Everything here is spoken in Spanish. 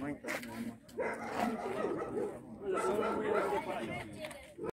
Muy bien.